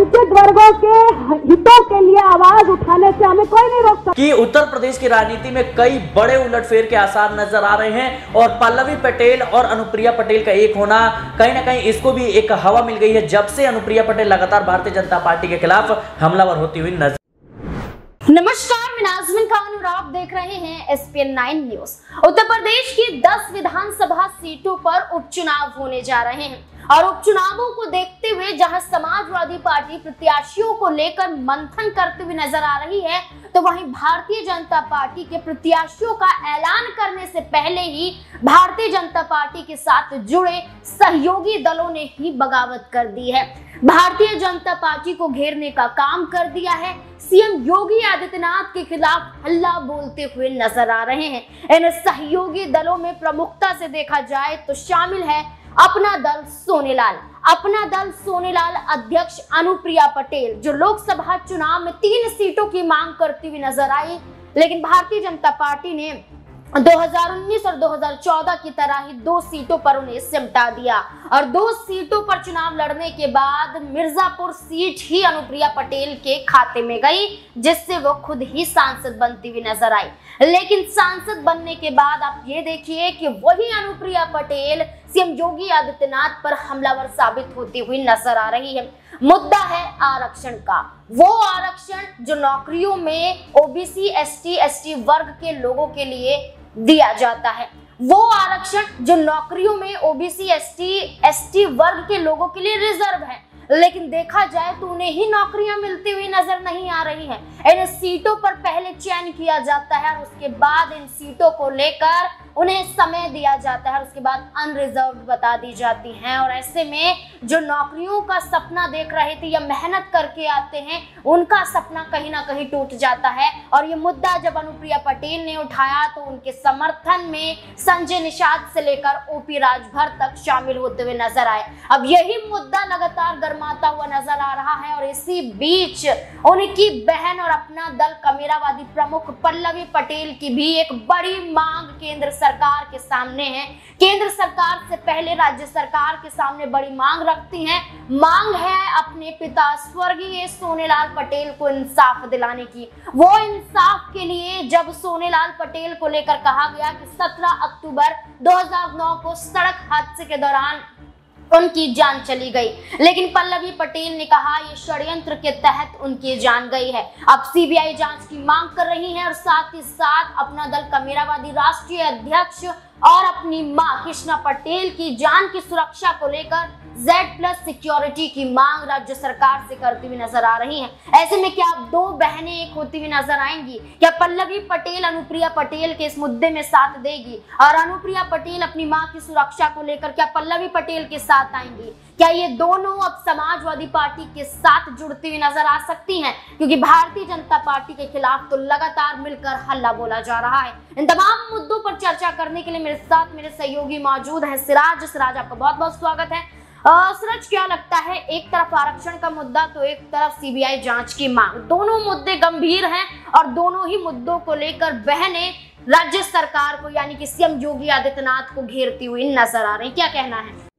वंचित वर्गों के हितों के लिए आवाज़ उठाने से हमें कोई नहीं रोक सकता। कि उत्तर प्रदेश की राजनीति में कई बड़े उलटफेर के आसार नज़र आ रहे हैं और पल्लवी पटेल और अनुप्रिया पटेल का एक होना कहीं ना कहीं इसको भी एक हवा मिल गई है जब से अनुप्रिया पटेल लगातार भारतीय जनता पार्टी के खिलाफ हमलावर होती हुई नज़र नमस्कार मैं नाजमिन खान और आप देख रहे हैं S P N nine news. Uttar Pradesh की 10 विधानसभा सीटों पर उपचुनाव होने जा रहे हैं। और उपचुनावों को देखते हुए जहाँ समाजवादी पार्टी प्रत्याशियों को लेकर मंथन करते हुए नज़र आ रही है तो वहीं भारतीय जनता पार्टी के प्रत्याशियों का ऐलान करने से पहले ही भारतीय जनता पार्टी के साथ जुड़े सहयोगी दलों ने ही बगावत कर दी है। भारतीय जनता पार्टी को घेरने का काम कर दिया है। सीएम योगी आदित्यनाथ के खिलाफ हल्ला बोलते हुए नज़र आ रहे हैं। इन सहयोगी दलों में प्रमुखता से देखा जाए तो शामिल है अपना दल सोनेलाल, अपना दल सोनेलाल अध्यक्ष अनुप्रिया पटेल, जो लोकसभा चुनाव में तीन सीटों की मांग करती हुई नज़र आई। लेकिन भारतीय जनता पार्टी ने 2019 और 2014 की तरह ही दो सीटों पर उन्हें सिमटा दिया। और दो सीटों पर चुनाव लड़ने के बाद मिर्जापुर सीट ही अनुप्रिया पटेल के खाते में गई, जिससे वो खुद ही सांसद बनती हुई नज़र आई। लेकिन सांसद बनने के बाद आप ये देखिए कि वही अनुप्रिया पटेल सीएम योगी आदित्यनाथ पर हमलावर साबित होती हुई नज़र आ रही है। मुद्दा है आरक्षण का। वो आरक्षण जो नौकरियों में ओबीसी, एसटी एसटी वर्ग के लोगों के लिए दिया जाता है। वो आरक्षण जो नौकरियों में ओबीसी एसटी एसटी वर्ग के लोगों के लिए रिज़र्व है। लेकिन देखा जाए तो उन्हें ही नौकरियाँ मिलती हुई नज़र नहीं आ रही हैं। इन सीटों पर पहले चयन किया जाता है और उसके बाद इन सीटों को लेकर उन्हें समय दिया जाता है उसके बाद अनरिजर्व बता दी जाती हैं। और ऐसे में जो नौकरियों का सपना देख रहे थे या मेहनत करके आते हैं, उनका सपना कहीं ना कहीं टूट जाता है। और ये मुद्दा जब अनुप्रिया पटेल ने उठाया तो उनके समर्थन में संजय निषाद से लेकर ओपी राजभर तक शामिल होते हुए नज़र आए। अब यही मुद्दा लगातार गर्माता हुआ नज़र आ रहा है और इसी बीच उनकी बहन और अपना दल कमेरावादी प्रमुख पल्लवी पटेल की भी एक बड़ी मांग केंद्र सरकार के सामने है। केंद्र सरकार से पहले राज्य सरकार के सामने बड़ी मांग रखती हैं। मांग है अपने पिता स्वर्गीय सोनेलाल पटेल को इंसाफ दिलाने की। वो इंसाफ के लिए जब सोनेलाल पटेल को लेकर कहा गया कि 17 अक्टूबर 2009 को सड़क हादसे के दौरान उनकी जान चली गई। लेकिन पल्लवी पटेल ने कहा यह षड्यंत्र के तहत उनकी जान गई है। अब सीबीआई जाँच की मांग कर रही है और साथ ही साथ अपना दल कमेरावादी राष्ट्रीय अध्यक्ष और अपनी माँ कृष्णा पटेल की जान की सुरक्षा को लेकर जेड प्लस सिक्योरिटी की मांग राज्य सरकार से करती हुई नज़र आ रही है। ऐसे में क्या अब दो बहनें एक होती हुई नज़र आएँगी? क्या पल्लवी पटेल, अनुप्रिया पटेल के इस मुद्दे में साथ देगी? और अनुप्रिया पटेल अपनी माँ की सुरक्षा को लेकर क्या पल्लवी पटेल के साथ आएँगी? क्या ये दोनों अब समाजवादी पार्टी के साथ जुड़ती हुई नज़र आ सकती हैं? क्योंकि भारतीय जनता पार्टी के खिलाफ तो लगातार मिलकर हल्ला बोला जा रहा है। इन तमाम मुद्दों पर चर्चा करने के लिए मेरे साथ मेरे सहयोगी मौजूद हैं। सिराज सिराज, आपका बहुत बहुत स्वागत है। सूरज, क्या लगता है? एक तरफ़ आरक्षण का मुद्दा तो एक तरफ़ सीबीआई जाँच की मांग। दोनों मुद्दे गंभीर हैं और दोनों ही मुद्दों को लेकर बहने राज्य सरकार को, यानी कि सीएम योगी आदित्यनाथ को घेरती हुई नज़र आ रही क्या कहना है?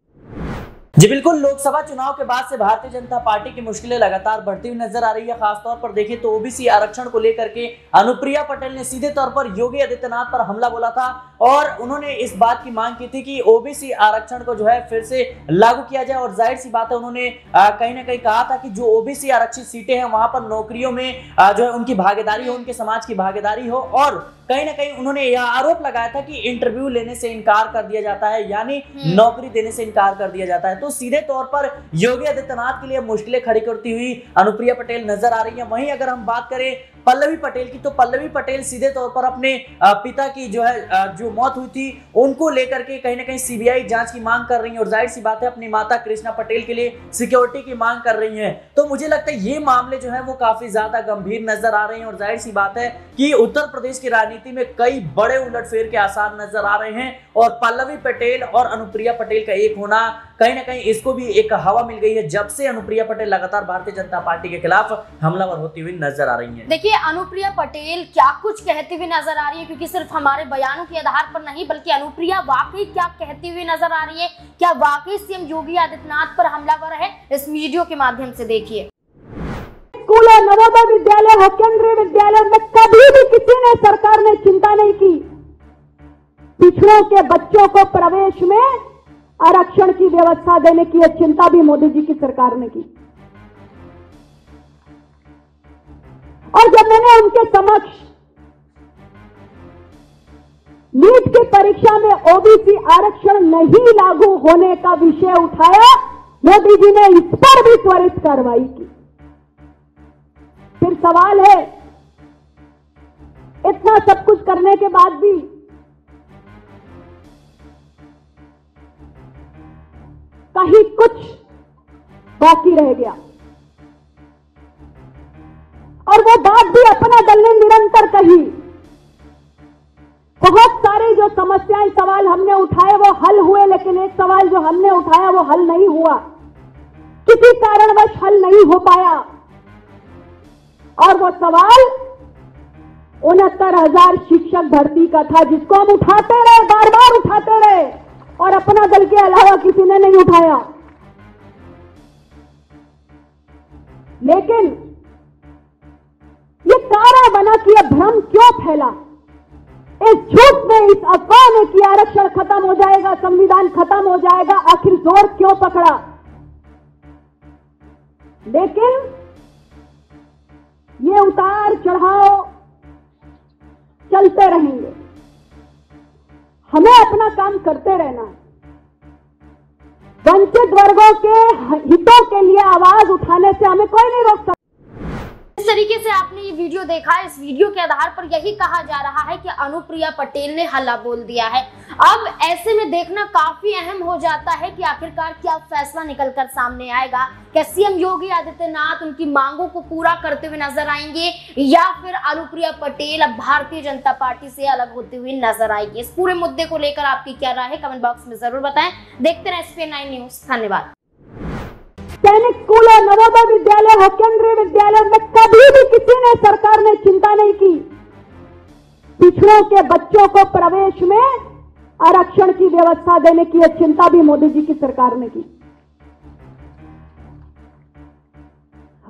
जी बिल्कुल लोकसभा चुनाव के बाद से भारतीय जनता पार्टी की मुश्किलें लगातार बढ़ती हुई नज़र आ रही है। खासतौर पर देखें तो ओबीसी आरक्षण को लेकर के अनुप्रिया पटेल ने सीधे तौर पर योगी आदित्यनाथ पर हमला बोला था और उन्होंने इस बात की मांग की थी कि ओबीसी आरक्षण को जो है फिर से लागू किया जाए और ज़ाहिर सी बात है उन्होंने कहीं ना कहीं कहा था कि जो ओबीसी आरक्षित सीटें हैं वहाँ पर नौकरियों में जो है उनकी भागीदारी हो उनके समाज की भागीदारी हो और कहीं ना कहीं उन्होंने यह आरोप लगाया था कि इंटरव्यू लेने से इनकार कर दिया जाता है यानी नौकरी देने से इनकार कर दिया जाता है। तो सीधे तौर पर योगी आदित्यनाथ के लिए मुश्किलें खड़ी करती हुई अनुप्रिया पटेल नज़र आ रही है। वहीं अगर हम बात करें पल्लवी पटेल की तो पल्लवी पटेल सीधे तौर पर अपने पिता की जो है जो मौत हुई थी, उनको लेकर के कहीं ना कहीं सीबीआई जाँच की मांग कर रही है। और ज़ाहिर सी बात है, अपनी माता कृष्णा पटेल के लिए सिक्योरिटी की मांग कर रही है। तो मुझे लगता है, ये मामले जो है, वो काफ़ी ज़्यादा गंभीर नज़र आ रहे हैं। और ज़ाहिर सी बात है कि उत्तर प्रदेश की राजनीति में कई बड़े उलटफेर के आसार नज़र आ रहे हैं। और पल्लवी पटेल और अनुप्रिया पटेल का एक होना, कहीं ना कहीं इसको भी एक हवा मिल गई है, जब से अनुप्रिया पटेल लगातार भारतीय जनता पार्टी के खिलाफ हमलावर होती हुई नज़र आ रही है। देखिए अनुप्रिया पटेल क्या कुछ कहती हुई नज़र आ रही है? क्योंकि सिर्फ़ हमारे बयानों के आधार पर नहीं, बल्कि अनुप्रिया वाकई क्या कहती हुई नज़र आ रही है? क्या वाकई सीएम योगी आदित्यनाथ पर हमलावर है? इस वीडियो के माध्यम से देखिए। स्कूलों नवोदय विद्यालय हो केंद्रीय विद्यालय में कभी भी किसी ने सरकार ने चिंता नहीं की। पिछड़ों के बच्चों को प्रवेश में आरक्षण की व्यवस्था देने की चिंता भी मोदी जी की सरकार ने की। और जब मैंने उनके समक्ष नीट की परीक्षा में ओबीसी आरक्षण नहीं लागू होने का विषय उठाया, मोदी जी ने इस पर भी त्वरित कार्रवाई की। फिर सवाल है, इतना सब कुछ करने के बाद भी कहीं कुछ बाकी रह गया। और वो बात भी अपना दल ने निरंतर कही। बहुत सारे जो समस्याएँ, सवाल हमने उठाए, वो हल हुए, लेकिन एक सवाल जो हमने उठाया, वो हल नहीं हुआ। किसी कारणवश हल नहीं हो पाया। और वो सवाल उनहत्तर हज़ार शिक्षक भर्ती का था, जिसको हम उठाते रहे बार बार उठाते रहे, और अपना दल के अलावा किसी ने नहीं उठाया। लेकिन कारण बना कि यह भ्रम क्यों फैला? इस झूठ में, इस अफवाह ने कि आरक्षण खत्म हो जाएगा, संविधान खत्म हो जाएगा, आखिर ज़ोर क्यों पकड़ा? लेकिन ये उतार चढ़ाव चलते रहेंगे। हमें अपना काम करते रहना वंचित वर्गों के हितों के लिए आवाज़ उठाने से हमें कोई नहीं रोक सकता तरीके से आपने ये वीडियो देखा इस वीडियो के आधार पर यही कहा जा रहा है कि अनुप्रिया पटेल ने हल्ला बोल दिया है। अब ऐसे में देखना काफ़ी अहम हो जाता है कि आखिरकार क्या फैसला निकलकर सामने आएगा। क्या सीएम योगी आदित्यनाथ उनकी मांगों को पूरा करते हुए नज़र आएँगे या फिर अनुप्रिया पटेल अब भारतीय जनता पार्टी से अलग होते हुए नज़र आएगी? इस पूरे मुद्दे को लेकर आपकी क्या राय है? कमेंट बॉक्स में ज़रूर बताएँ। देखते रहे एस न्यूज़ धन्यवाद। सैनिक स्कूल और नवोदय विद्यालय हो केंद्रीय विद्यालय में कभी भी किसी ने सरकार ने चिंता नहीं की। पिछड़ों के बच्चों को प्रवेश में आरक्षण की व्यवस्था देने की यह चिंता भी मोदी जी की सरकार ने की।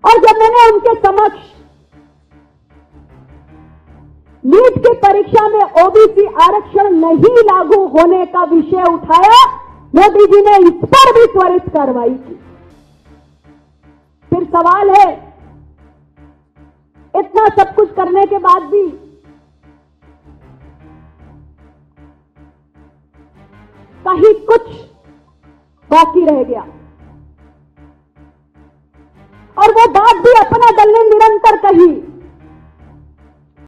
और जब मैंने उनके समक्ष नीट की परीक्षा में ओबीसी आरक्षण नहीं लागू होने का विषय उठाया, मोदी जी ने इस पर भी त्वरित कार्रवाई की। फिर सवाल है, इतना सब कुछ करने के बाद भी कहीं कुछ बाकी रह गया। और वो बात भी अपना दल ने निरंतर कही।